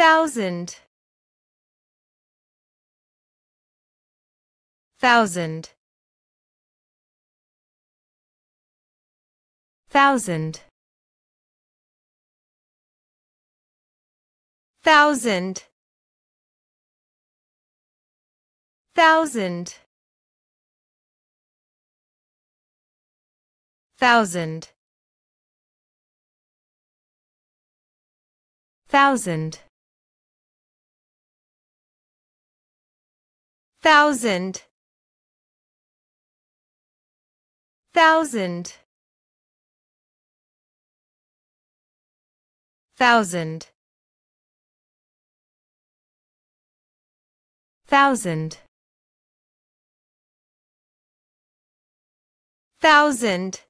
thousand. Thousand. Thousand. Thousand. Thousand. Thousand. Thousand thousand. Thousand. Thousand. Thousand. Thousand